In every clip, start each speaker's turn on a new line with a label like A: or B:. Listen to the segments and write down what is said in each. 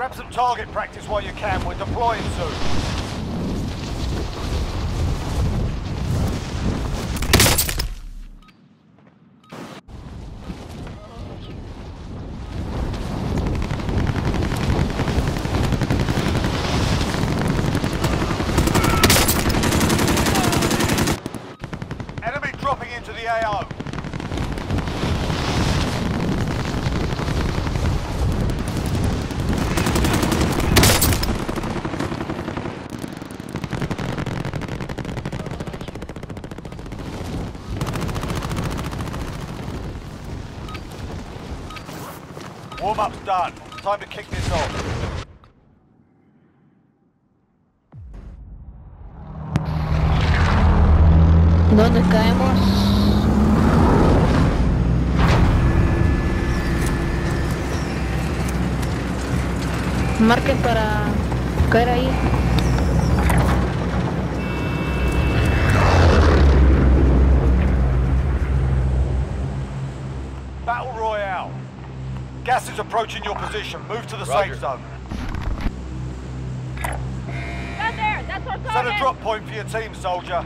A: Grab some target practice while you can. We're deploying soon. Warm-up's done. Time to kick this off.
B: ¿Dónde caemos? Marquen para caer ahí.
A: Is approaching your position. Move to the
C: Roger.
A: safe zone.
D: Down there! That's our
A: Set a drop point for your team, soldier.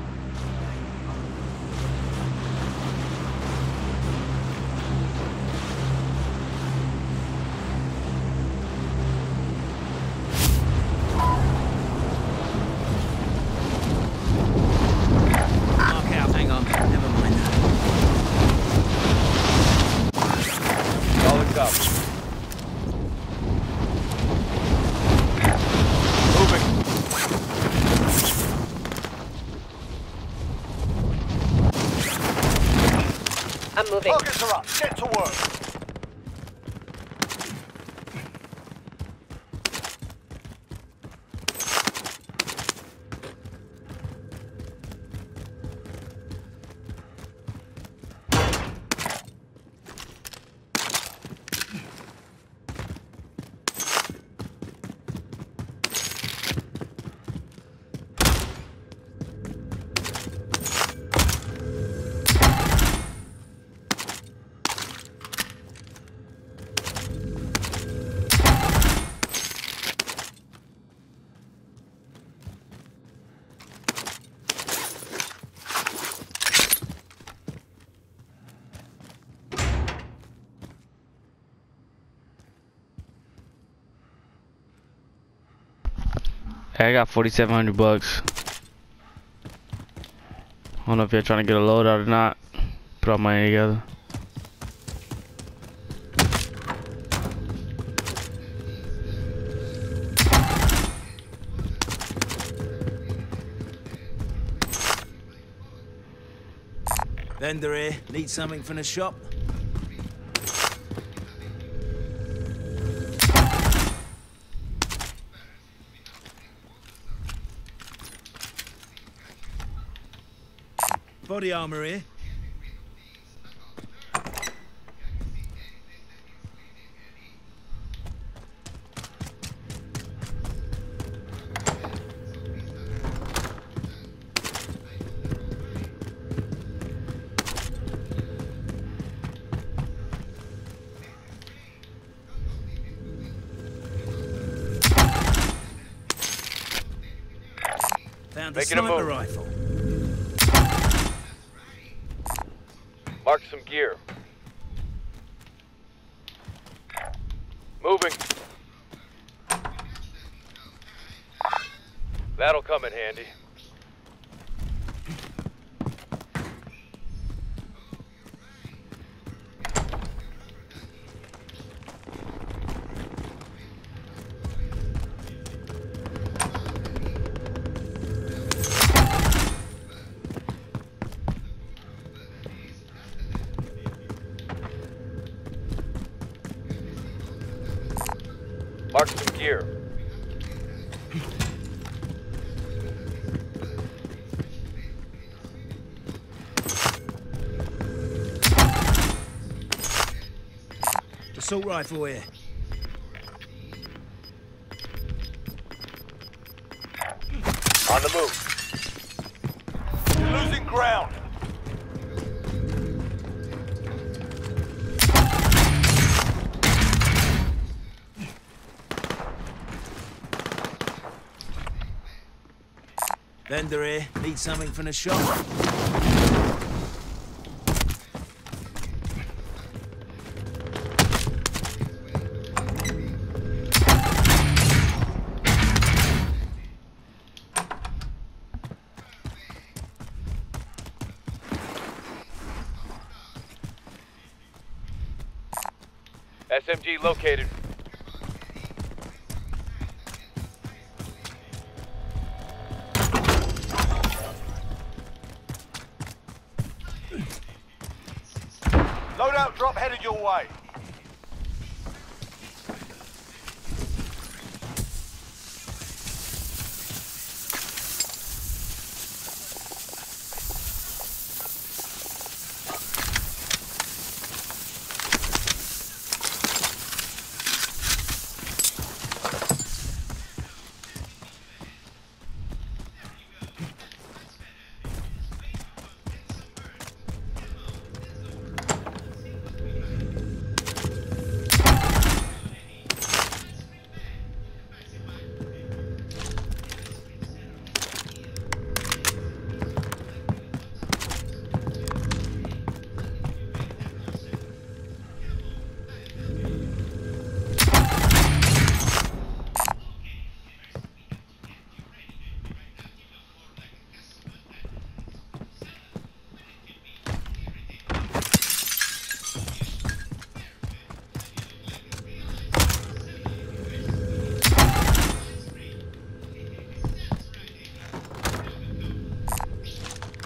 A: Get to work.
E: Hey, I got 4,700 bucks. I don't know if you're trying to get a load out or not. Put all money together.
F: Vendor here. Need something from the shop? Body armor here. Found a sniper rifle.
C: Mark some gear.
F: Assault rifle here.
C: On the move.
A: You're losing ground.
F: Vendor here. Need something from the shop.
C: Located.
A: Loadout drop headed your way.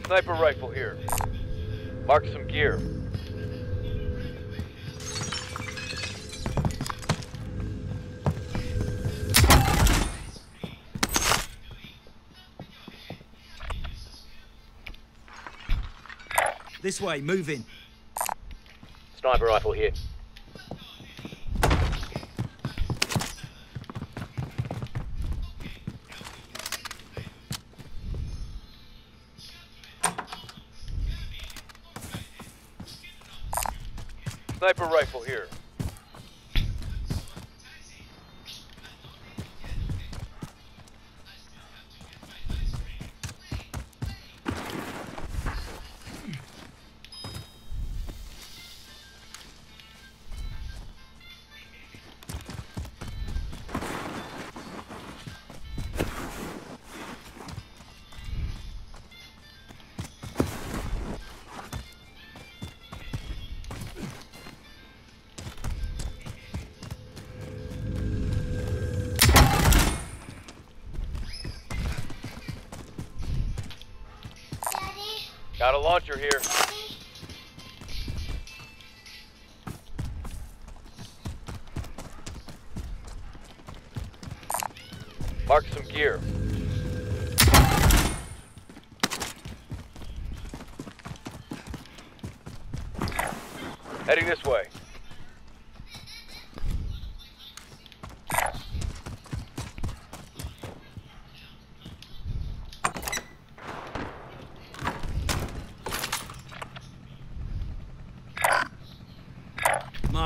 C: Sniper rifle here. Mark some gear.
F: This way, moving.
C: Sniper rifle here. Got a launcher here.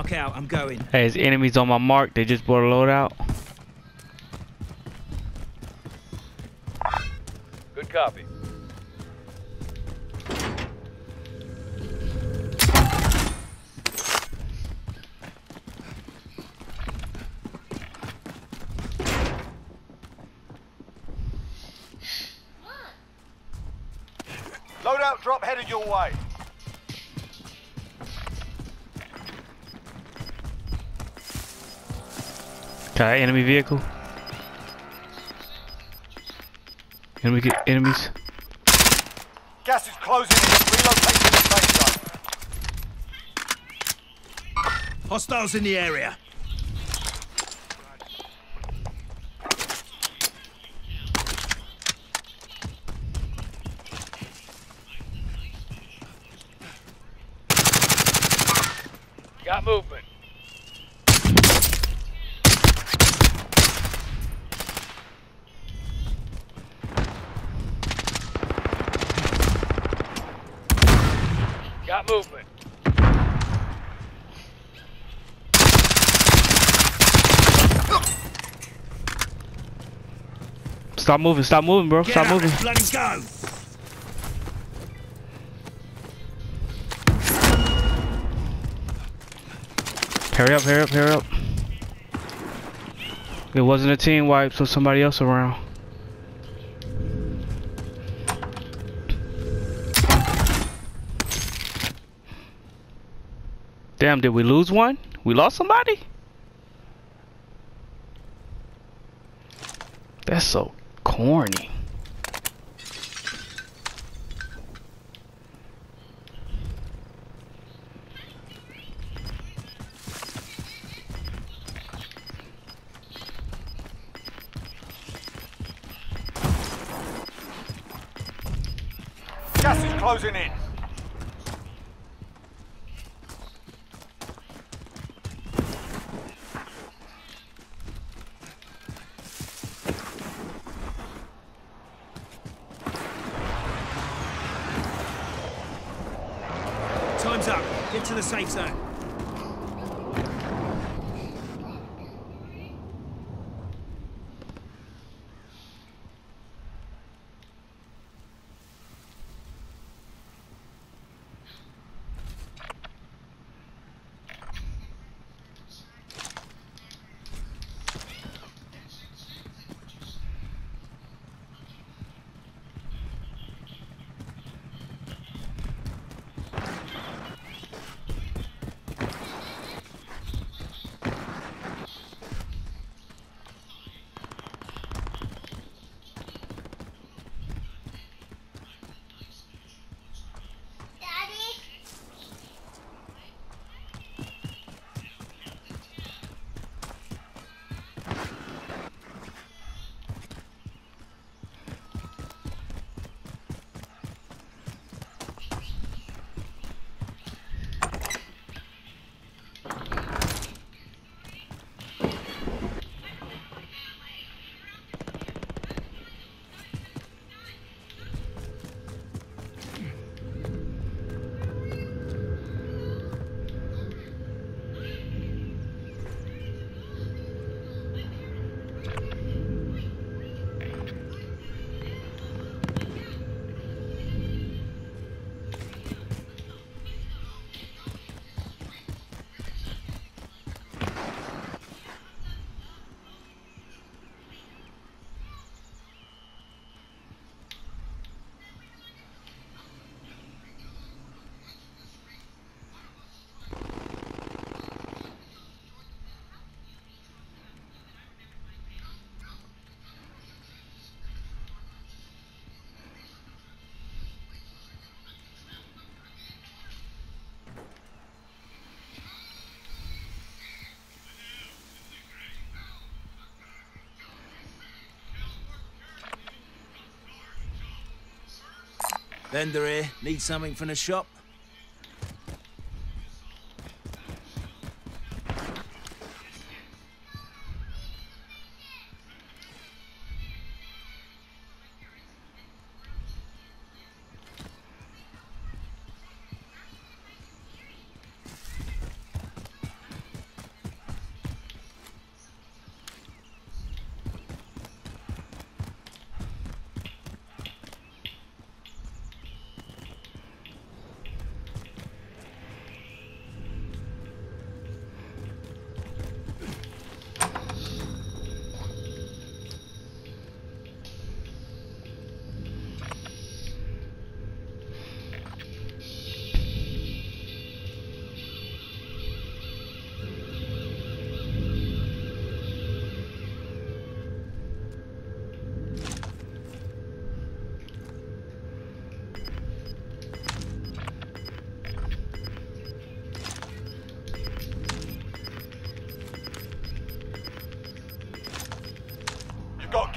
C: Mark
F: out, I'm going.
E: Hey, there's enemies on my mark. They just brought a loadout.
C: Good copy.
E: Okay, enemy vehicle. Enemy get enemies.
A: Gas is closing in. Relocate to the safe zone.
F: Hostiles in the area.
C: Got movement. Got movement.
E: Stop moving, stop moving, bro.
F: Get
E: Stop moving.
F: bloody go!
E: Hurry up, hurry up, hurry up. It wasn't a team wipe, so somebody else around. Damn, did we lose one? We lost somebody? That's so corny.
A: Gas is closing in.
F: Time's up. Get to the safe zone. Vendor here. Need something from the shop?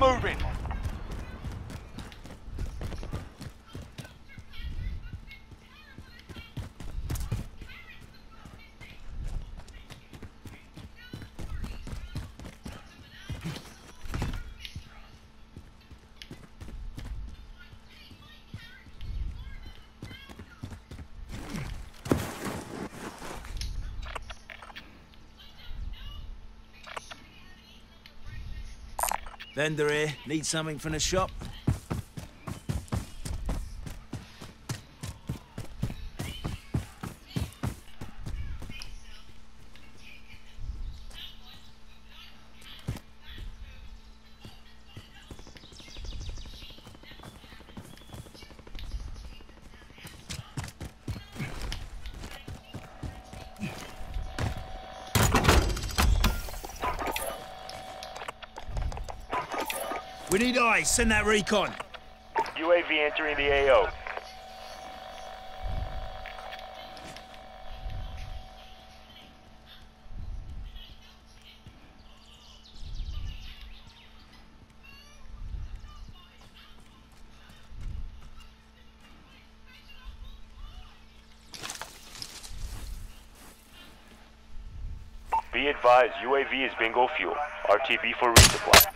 A: Moving.
F: Vendor here. Need something from the shop? Eyes. Send that recon.
G: UAV entering the AO. Be advised, UAV is bingo fuel. RTB for resupply.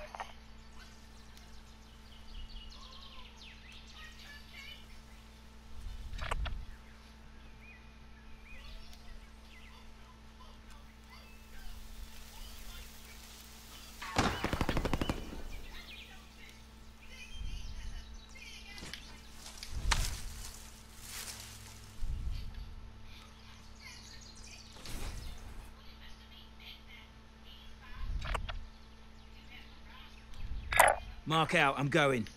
F: Mark out. I'm going.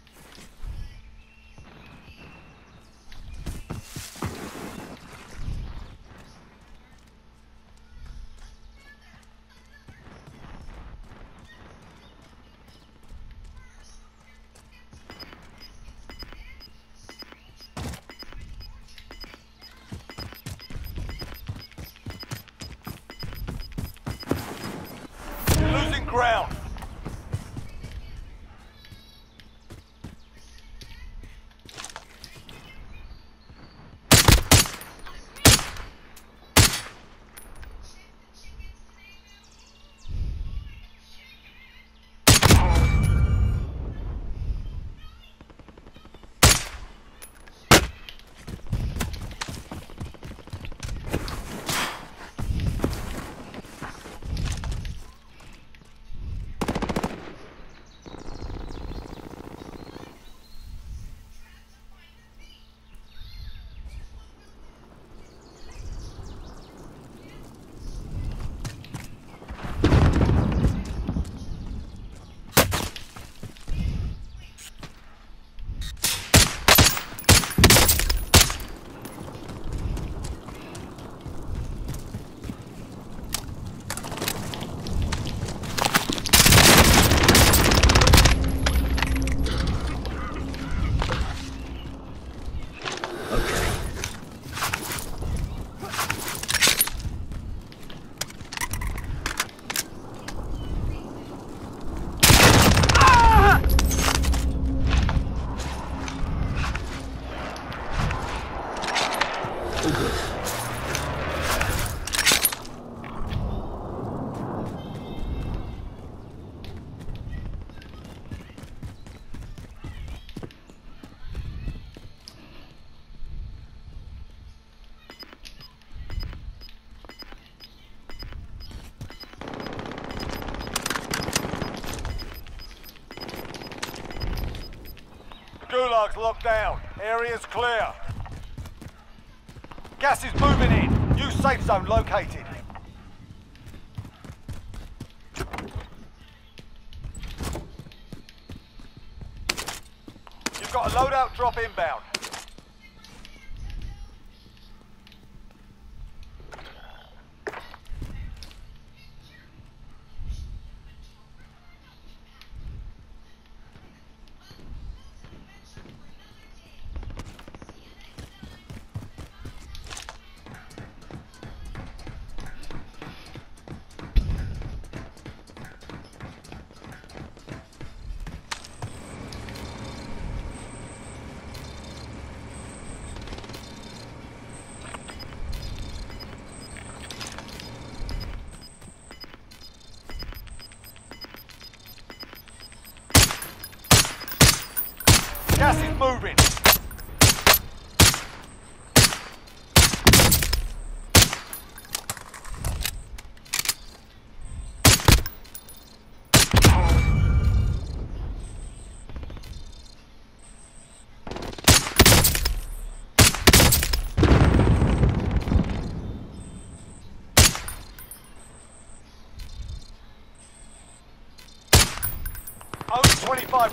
A: Locked down. Area's clear. Gas is moving in. New safe zone located. You've got a loadout drop inbound.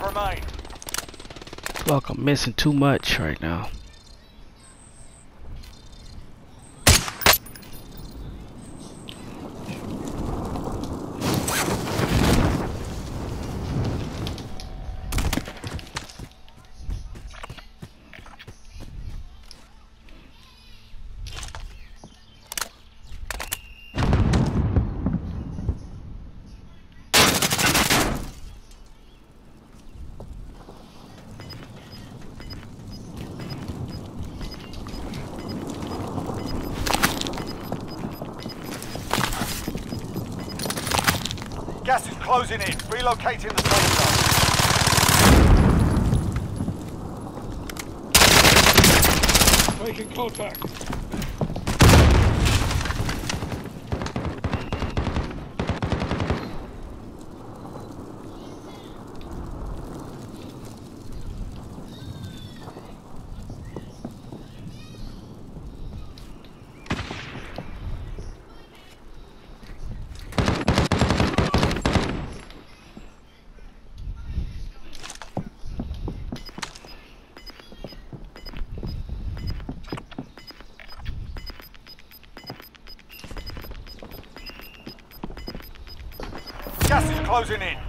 A: remain.
E: Fuck, I'm missing too much right now.
A: Closing in.